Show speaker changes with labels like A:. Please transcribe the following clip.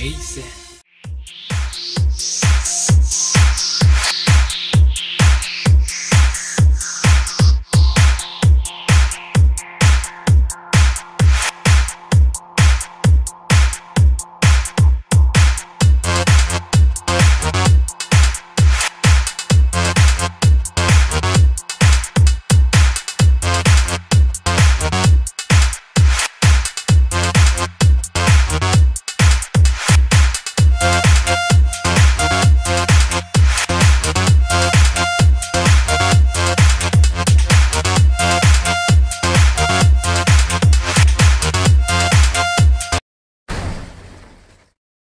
A: É Acer.